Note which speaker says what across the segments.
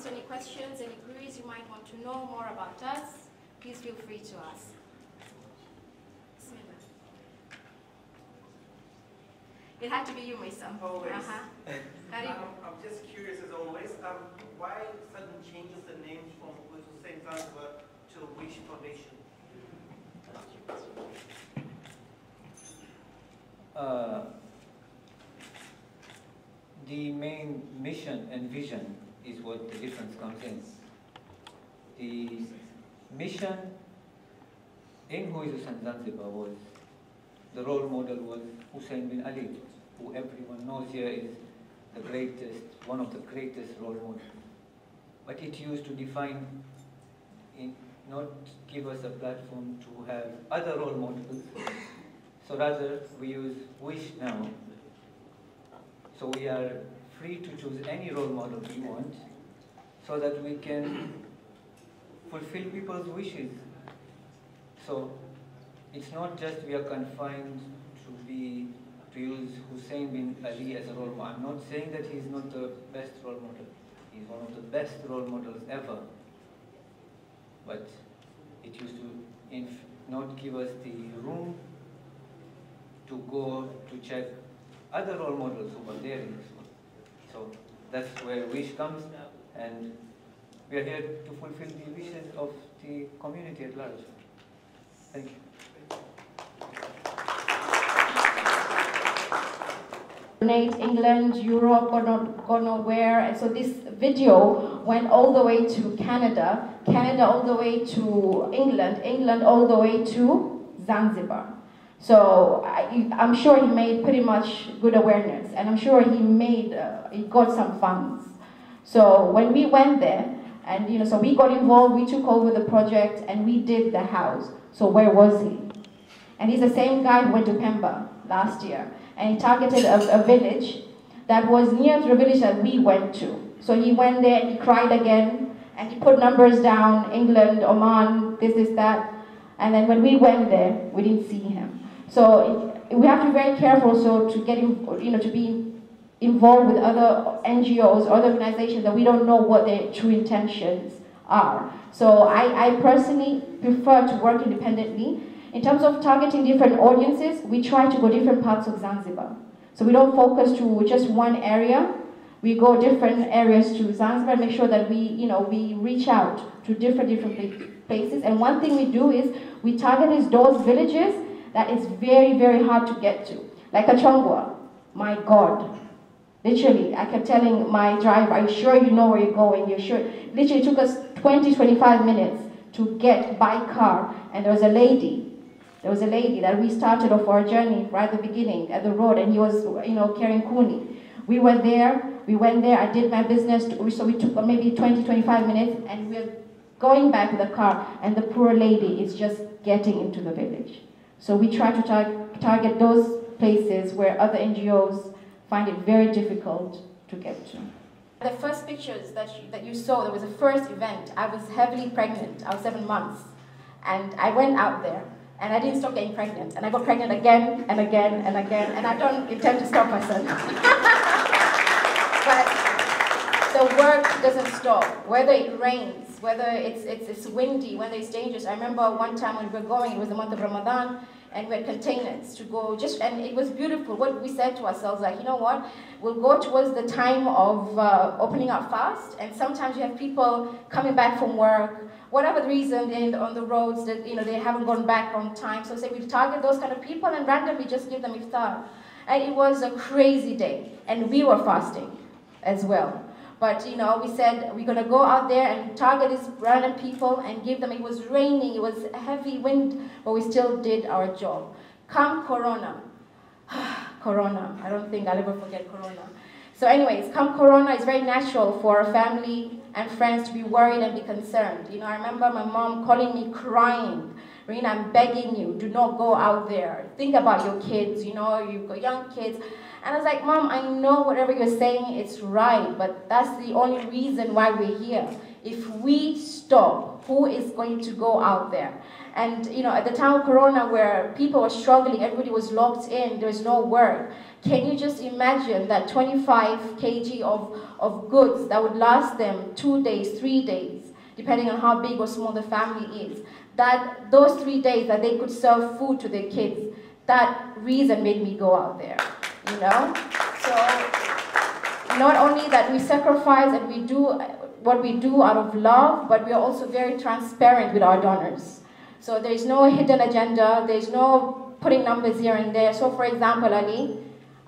Speaker 1: answer any questions, any queries you might want to know more about us, please feel free to ask. It had to be you, my son.
Speaker 2: Always.
Speaker 1: Uh-huh.
Speaker 2: I'm, I'm just curious as always, um, why sudden changes the name from Hussein Zanzibar to Wish Foundation?
Speaker 3: Uh, the main mission and vision is what the difference comes in. The mission in is Hussein Zanzibar was, the role model was Hussein bin Ali, who everyone knows here is the greatest, one of the greatest role models. But it used to define, in, not give us a platform to have other role models. So rather, we use wish now. So we are free to choose any role model we want so that we can fulfill people's wishes. So it's not just we are confined to be to use Hussein bin Ali as a role model. I'm not saying that he's not the best role model. He's one of the best role models ever. But it used to not give us the room to go to check other role models who were there in this. That's where wish comes and we are here to fulfill the wishes of the community at large. Thank you.
Speaker 4: donate England, Europe, God, not, God nowhere. And so this video went all the way to Canada, Canada all the way to England, England all the way to Zanzibar. So I, am sure he made pretty much good awareness, and I'm sure he made, uh, he got some funds. So when we went there, and you know, so we got involved, we took over the project, and we did the house. So where was he? And he's the same guy who went to Pemba last year and he targeted a, a village that was near to the village that we went to. So he went there and he cried again and he put numbers down, England, Oman, this, this, that. And then when we went there, we didn't see him. So it, we have to be very careful so to get, in, you know, to be involved with other NGOs, other organizations that we don't know what their true intentions are. So I, I personally prefer to work independently in terms of targeting different audiences, we try to go different parts of Zanzibar. So we don't focus to just one area. We go different areas to Zanzibar, make sure that we, you know, we reach out to different different places. And one thing we do is we target these those villages that is very, very hard to get to. Like a chongwa, my God. Literally, I kept telling my driver, are you sure you know where you're going? You're sure? Literally, it took us 20, 25 minutes to get by car. And there was a lady there was a lady that we started off our journey right at the beginning at the road, and he was, you know, carrying kuni. We were there, we went there, I did my business, so we took maybe 20, 25 minutes, and we're going back with the car, and the poor lady is just getting into the village. So we try to tar target those places where other NGOs find it very difficult to get to.
Speaker 1: The first pictures that you, that you saw, there was a first event. I was heavily pregnant. I was seven months. And I went out there. And I didn't stop getting pregnant. And I got pregnant again and again and again. And I don't intend to stop myself. but the work doesn't stop. Whether it rains, whether it's, it's, it's windy, whether it's dangerous. I remember one time when we were going, it was the month of Ramadan, and we had containers to go just and it was beautiful what we said to ourselves like you know what we'll go towards the time of uh, opening our fast and sometimes you have people coming back from work whatever the reason they're on the roads that you know they haven't gone back on time. So say we target those kind of people and randomly just give them iftar. And it was a crazy day, and we were fasting as well. But you know, we said we're gonna go out there and target these random people and give them. It was raining, it was heavy wind, but we still did our job. Come Corona, Corona. I don't think I'll ever forget Corona. So, anyways, come Corona, it's very natural for a family and friends to be worried and be concerned. You know, I remember my mom calling me crying. Rena, I'm begging you, do not go out there. Think about your kids, you know, you've got young kids.
Speaker 4: And I was like, Mom, I know whatever you're saying, it's right, but that's the only reason why we're here. If we stop, who is going to go out there? And you know, at the time of Corona, where people were struggling, everybody was locked in, there was no work. Can you just imagine that 25 kg of, of goods that would last them two days, three days, depending on how big or small the family is? That those three days that they could serve food to their kids, that reason made me go out there, you know? So not only that we sacrifice and we do uh, what we do out of love, but we are also very transparent with our donors. So there's no hidden agenda, there's no putting numbers here and there. So for example, Ali,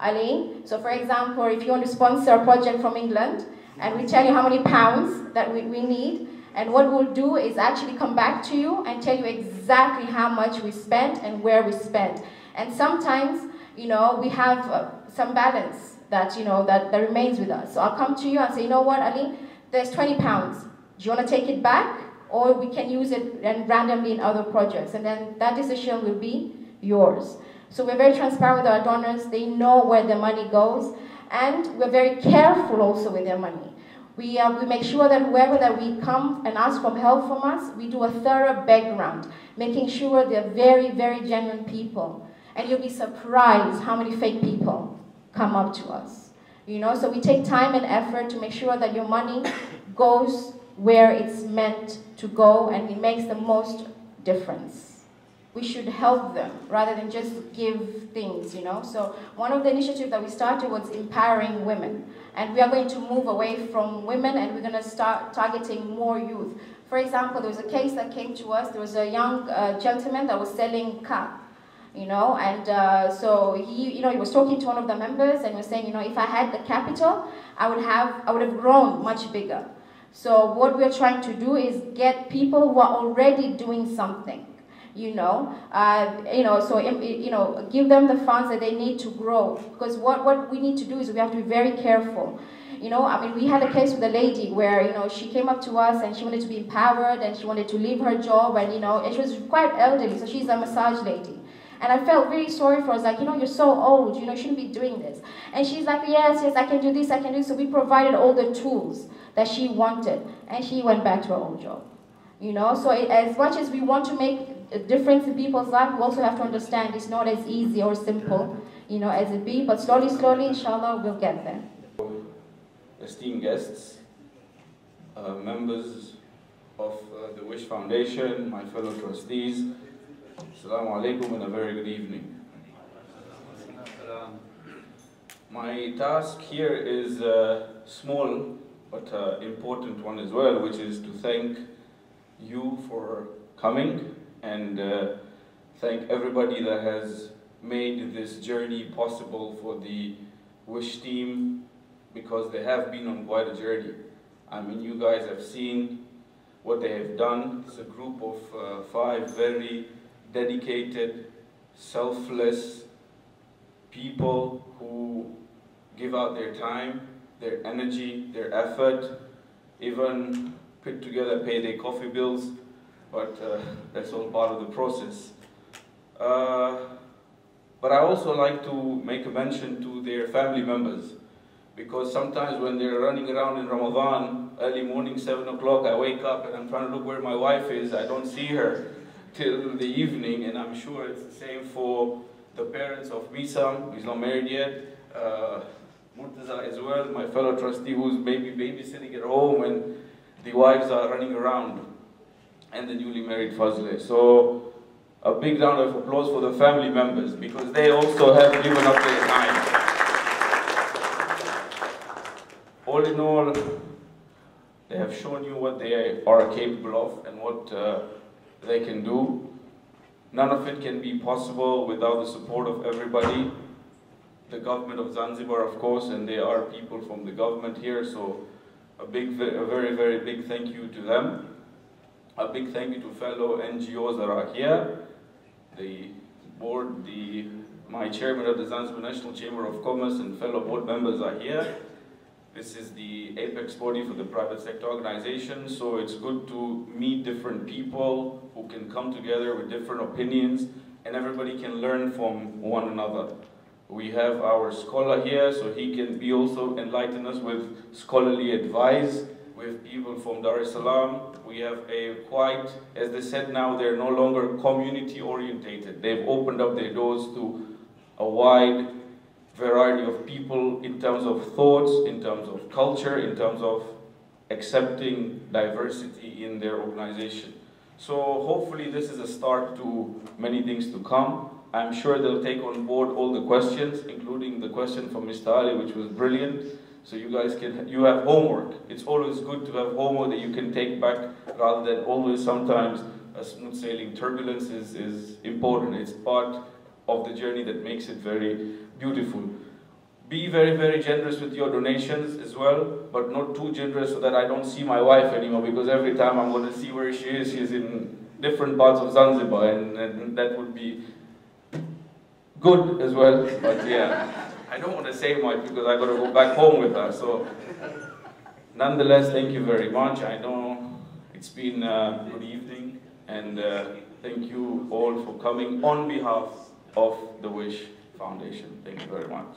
Speaker 4: Ali, so for example, if you want to sponsor a project from England, and we tell you how many pounds that we, we need, and what we'll do is actually come back to you and tell you exactly how much we spent and where we spent. And sometimes, you know, we have uh, some balance that, you know, that, that remains with us. So I'll come to you and say, you know what, Ali, there's 20 pounds. Do you want to take it back? Or we can use it and randomly in other projects. And then that decision will be yours. So we're very transparent with our donors. They know where the money goes. And we're very careful also with their money. We, uh, we make sure that whoever that we come and ask for help from us, we do a thorough background, making sure they're very, very genuine people. And you'll be surprised how many fake people come up to us. You know, so we take time and effort to make sure that your money goes where it's meant to go and it makes the most difference. We should help them rather than just give things, you know. So one of the initiatives that we started was empowering women. And we are going to move away from women and we're going to start targeting more youth. For example, there was a case that came to us. There was a young uh, gentleman that was selling car you know, and uh, so he, you know, he was talking to one of the members and was saying, you know, if I had the capital, I would have, I would have grown much bigger. So what we're trying to do is get people who are already doing something, you know, uh, you know, so you know, give them the funds that they need to grow. Because what what we need to do is we have to be very careful. You know, I mean, we had a case with a lady where you know she came up to us and she wanted to be empowered and she wanted to leave her job and you know, and she was quite elderly, so she's a massage lady. And I felt really sorry for her. I was like, you know, you're so old, you know, you shouldn't be doing this. And she's like, yes, yes, I can do this, I can do this. So we provided all the tools that she wanted. And she went back to her old job. You know, so it, as much as we want to make a difference in people's life, we also have to understand it's not as easy or simple, you know, as it be. But slowly, slowly, inshallah, we'll get there.
Speaker 5: Esteemed guests, uh, members of uh, the Wish Foundation, my fellow trustees, Assalamu alaikum and a very good evening. My task here is a small but uh, important one as well, which is to thank you for coming and uh, thank everybody that has made this journey possible for the Wish team because they have been on quite a journey. I mean, you guys have seen what they have done. It's a group of uh, five very dedicated, selfless people who give out their time, their energy, their effort, even put together pay their coffee bills, but uh, that's all part of the process. Uh, but I also like to make a mention to their family members because sometimes when they're running around in Ramadan, early morning, 7 o'clock, I wake up and I'm trying to look where my wife is, I don't see her till the evening, and I'm sure it's the same for the parents of Misam, who's not married yet, uh, Murtaza as well, my fellow trustee who's maybe babysitting at home and the wives are running around, and the newly married Fazle. So a big round of applause for the family members because they also have given up their time. All in all, they have shown you what they are capable of and what uh, they can do. None of it can be possible without the support of everybody. The government of Zanzibar, of course, and there are people from the government here, so a big, a very, very big thank you to them. A big thank you to fellow NGOs that are here. The board, the, my chairman of the Zanzibar National Chamber of Commerce and fellow board members are here. This is the apex body for the private sector organization, so it's good to meet different people who can come together with different opinions and everybody can learn from one another. We have our scholar here, so he can be also enlighten us with scholarly advice. With people from Dar es Salaam, we have a quite, as they said now, they're no longer community orientated. They've opened up their doors to a wide variety of people in terms of thoughts, in terms of culture, in terms of accepting diversity in their organization. So hopefully this is a start to many things to come. I'm sure they'll take on board all the questions, including the question from Mr. Ali, which was brilliant. So you guys can, you have homework. It's always good to have homework that you can take back rather than always sometimes a smooth sailing turbulence is, is important. It's part of the journey that makes it very beautiful. Be very, very generous with your donations as well, but not too generous so that I don't see my wife anymore because every time I'm going to see where she is, she's in different parts of Zanzibar and, and that would be good as well. But yeah. I don't want to say much because I got to go back home with her. So, nonetheless, thank you very much. I know it's been a good evening, and uh, thank you all for coming on behalf of the Wish Foundation. Thank you very much.